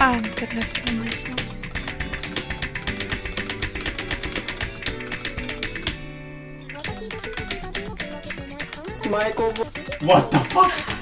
Oh, I'm gonna kill myself. My. What the fuck?